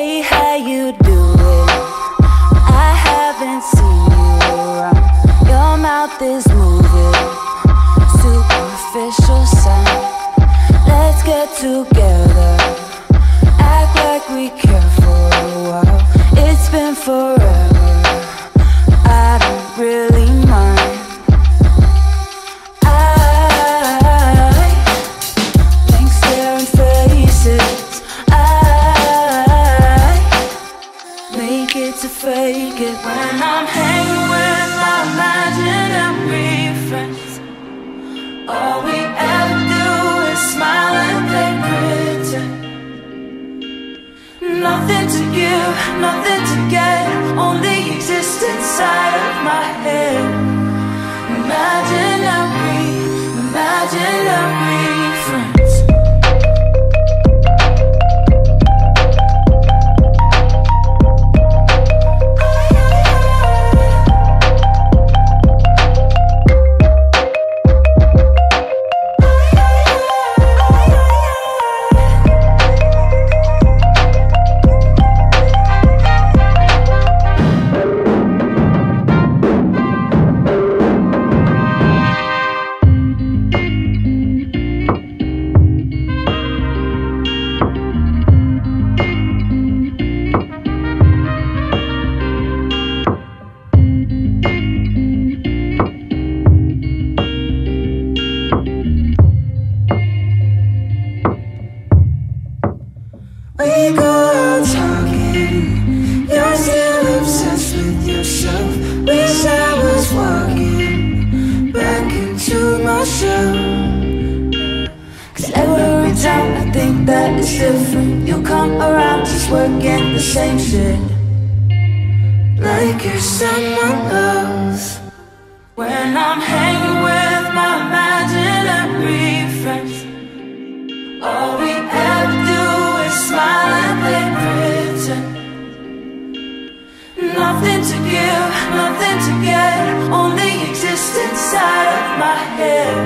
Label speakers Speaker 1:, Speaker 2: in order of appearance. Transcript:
Speaker 1: hey, how you doing? I haven't seen you around. Your mouth is moving, superficial sound. Let's get together, act like we care for a while. It's been forever. Fake it when I'm hanging with my imaginary friends. All we ever do is smile and play pretend. Nothing to give, nothing to get, only exist inside of my head. Cause I was walking back into my shoe. Cause every time I think that it's different, you come around just working the same shit. Like you're someone else. When I'm Nothing to give, nothing to get, only exist inside of my head.